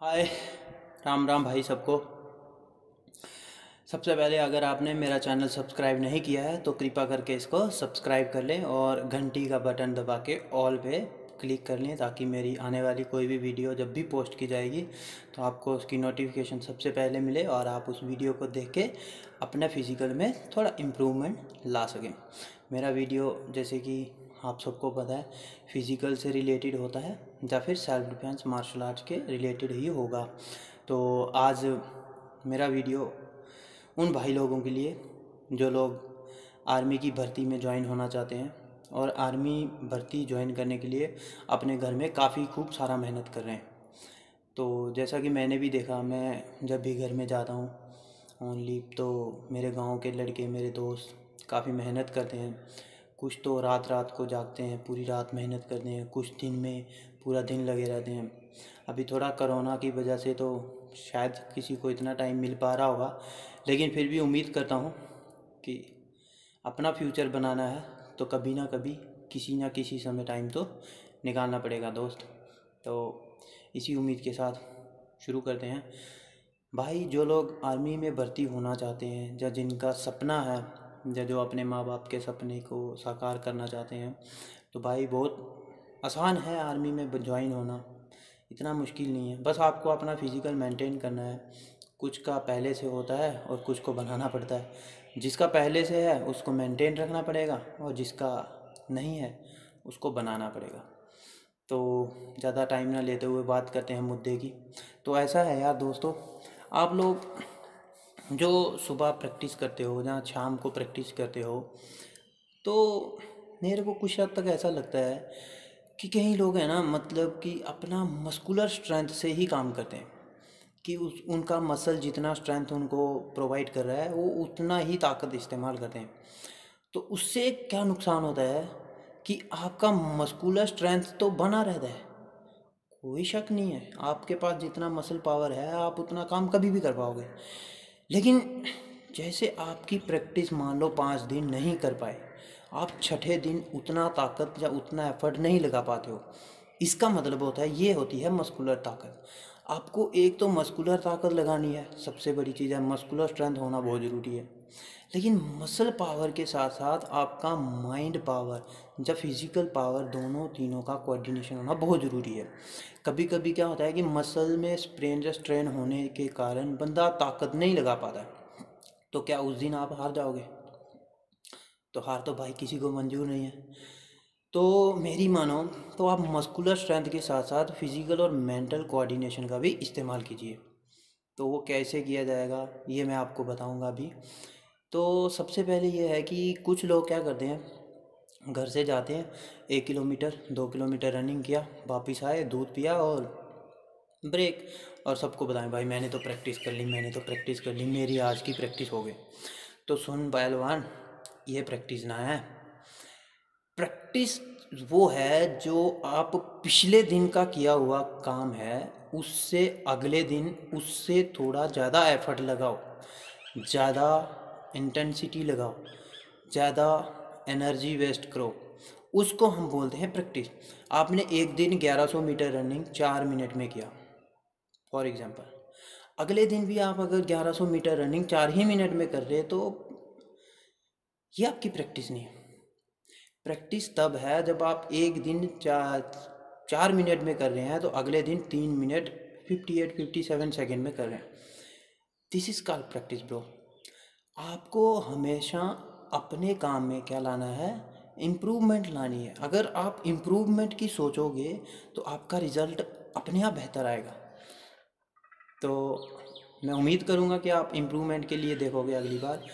हाय, राम राम भाई सबको। सबसे पहले अगर आपने मेरा चैनल सब्सक्राइब नहीं किया है तो कृपा करके इसको सब्सक्राइब कर लें और घंटी का बटन दबा के ऑल पे क्लिक कर लें ताकि मेरी आने वाली कोई भी वीडियो जब भी पोस्ट की जाएगी तो आपको उसकी नोटिफिकेशन सबसे पहले मिले और आप उस वीडियो को देख के अपने फ़िज़िकल में थोड़ा इम्प्रूवमेंट ला सकें। मेरा वीडियो जैसे कि आप सबको पता है फ़िज़िकल से रिलेटेड होता है या फिर सेल्फ डिफेंस मार्शल आर्ट्स के रिलेटेड ही होगा। तो आज मेरा वीडियो उन भाई लोगों के लिए, जो लोग आर्मी की भर्ती में ज्वाइन होना चाहते हैं और आर्मी भर्ती ज्वाइन करने के लिए अपने घर में काफ़ी खूब सारा मेहनत कर रहे हैं। तो जैसा कि मैंने भी देखा, मैं जब भी घर में जाता हूँ ओनली तो मेरे गाँव के लड़के, मेरे दोस्त काफ़ी मेहनत करते हैं। कुछ तो रात रात को जागते हैं, पूरी रात मेहनत करते हैं, कुछ दिन में पूरा दिन लगे रहते हैं। अभी थोड़ा करोना की वजह से तो शायद किसी को इतना टाइम मिल पा रहा होगा, लेकिन फिर भी उम्मीद करता हूँ कि अपना फ्यूचर बनाना है तो कभी ना कभी, किसी ना किसी समय टाइम तो निकालना पड़ेगा दोस्त। तो इसी उम्मीद के साथ शुरू करते हैं। भाई, जो लोग आर्मी में भर्ती होना चाहते हैं, या जिनका सपना है या जो अपने माँ बाप के सपने को साकार करना चाहते हैं तो भाई बहुत आसान है आर्मी में ज्वाइन होना। इतना मुश्किल नहीं है। बस आपको अपना फ़िज़िकल मेंटेन करना है। कुछ का पहले से होता है और कुछ को बनाना पड़ता है। जिसका पहले से है, उसको मेंटेन रखना पड़ेगा और जिसका नहीं है, उसको बनाना पड़ेगा। तो ज़्यादा टाइम ना लेते हुए बात करते हैं मुद्दे की। तो ऐसा है यार दोस्तों। आप लोग जो सुबह प्रैक्टिस करते हो या शाम को प्रैक्टिस करते हो तो मेरे को कुछ हद तक ऐसा लगता है कि कई लोग हैं ना मतलब कि अपना मस्कुलर स्ट्रेंथ से ही काम करते हैं, कि उस, उनका मसल जितना स्ट्रेंथ उनको प्रोवाइड कर रहा है, वो उतना ही ताकत इस्तेमाल करते हैं। तो उससे क्या नुकसान होता है कि आपका मस्कुलर स्ट्रेंथ तो बना रहता है, कोई शक नहीं है, आपके पास जितना मसल पावर है, आप उतना काम कभी भी कर पाओगे। लेकिन जैसे आपकी प्रैक्टिस मान लो पाँच दिन नहीं कर पाए, आप छठे दिन उतना ताकत या उतना एफर्ट नहीं लगा पाते हो। इसका मतलब होता है, ये होती है मस्कुलर ताकत। आपको एक तो मस्कुलर ताकत लगानी है, सबसे बड़ी चीज़ है मस्कुलर स्ट्रेंथ होना बहुत ज़रूरी है। लेकिन मसल पावर के साथ साथ आपका माइंड पावर जब फ़िज़िकल पावर दोनों तीनों का कोऑर्डिनेशन होना बहुत ज़रूरी है। कभी कभी क्या होता है कि मसल में स्प्रेन या स्ट्रेन होने के कारण बंदा ताकत नहीं लगा पाता तो क्या उस दिन आप हार जाओगे? तो हार तो भाई किसी को मंजूर नहीं है। तो मेरी मानो तो आप मस्कुलर स्ट्रेंथ के साथ साथ फ़िज़िकल और मेंटल कोऑर्डिनेशन का भी इस्तेमाल कीजिए। तो वो कैसे किया जाएगा, ये मैं आपको बताऊँगा अभी। तो सबसे पहले ये है कि कुछ लोग क्या करते हैं, घर से जाते हैं, एक किलोमीटर, दो किलोमीटर रनिंग किया, वापस आए, दूध पिया और ब्रेक और सबको बताएँ, भाई मैंने तो प्रैक्टिस कर ली, मैंने तो प्रैक्टिस कर ली, मेरी आज की प्रैक्टिस हो गई। तो सुन पहलवान ये प्रैक्टिस ना है। प्रैक्टिस वो है जो आप पिछले दिन का किया हुआ काम है, उससे अगले दिन उससे थोड़ा ज़्यादा एफर्ट लगाओ, ज़्यादा इंटेंसिटी लगाओ, ज़्यादा एनर्जी वेस्ट करो। उसको हम बोलते हैं प्रैक्टिस। आपने एक दिन 1100 मीटर रनिंग चार मिनट में किया फॉर एग्ज़ाम्पल अगले दिन भी आप अगर 1100 मीटर रनिंग चार ही मिनट में कर रहे तो ये आपकी प्रैक्टिस नहीं है। प्रैक्टिस तब है जब आप एक दिन चार चार मिनट में कर रहे हैं तो अगले दिन तीन minute fifty eight fifty seven second में कर रहे हैं। This is call practice bro आपको हमेशा अपने काम में क्या लाना है? इम्प्रूवमेंट लानी है। अगर आप इम्प्रूवमेंट की सोचोगे तो आपका रिज़ल्ट अपने आप बेहतर आएगा। तो मैं उम्मीद करूँगा कि आप इम्प्रूवमेंट के लिए देखोगे अगली बार।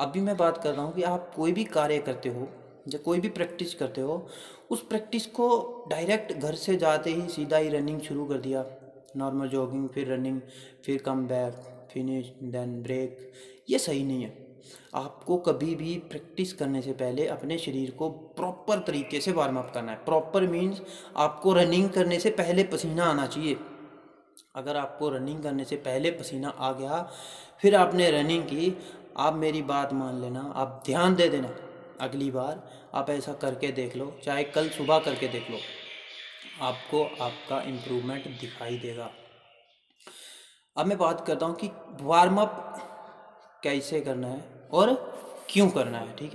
अभी मैं बात कर रहा हूँ कि आप कोई भी कार्य करते हो या कोई भी प्रैक्टिस करते हो, उस प्रैक्टिस को डायरेक्ट घर से जाते ही सीधा ही रनिंग शुरू कर दिया। नॉर्मल जॉगिंग, फिर रनिंग, फिर come back, finish, then break, ये सही नहीं है। आपको कभी भी प्रैक्टिस करने से पहले अपने शरीर को प्रॉपर तरीके से वार्म अप करना है। प्रॉपर मीन्स आपको रनिंग करने से पहले पसीना आना चाहिए। अगर आपको रनिंग करने से पहले पसीना आ गया, फिर आपने रनिंग की, आप मेरी बात मान लेना, आप ध्यान दे देना। अगली बार आप ऐसा करके देख लो, चाहे कल सुबह करके देख लो, आपको आपका इम्प्रूवमेंट दिखाई देगा। अब मैं बात करता हूँ कि वार्म अप कैसे करना है और क्यों करना है, ठीक है?